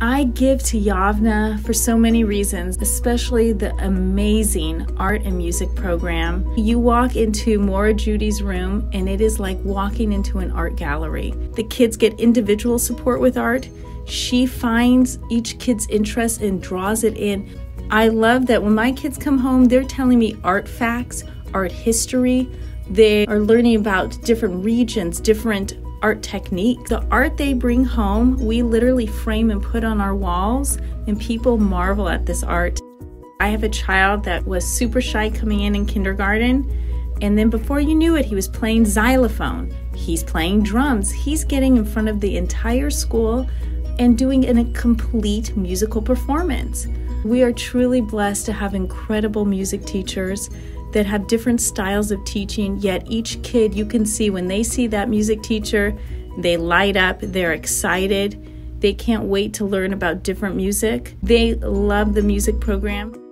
I give to Yavneh for so many reasons, especially the amazing art and music program. You walk into Maura Judy's room and it is like walking into an art gallery. The kids get individual support with art. She finds each kid's interest and draws it in. I love that when my kids come home, they're telling me art facts, art history. They are learning about different regions, different art technique. The art they bring home, we literally frame and put on our walls, and people marvel at this art. I have a child that was super shy coming in in kindergarten, and then before you knew it, he was playing xylophone, he's playing drums, he's getting in front of the entire school and doing a complete musical performance. We are truly blessed to have incredible music teachers that have different styles of teaching, yet each kid you can see when they see that music teacher, they light up, they're excited, they can't wait to learn about different music. They love the music program.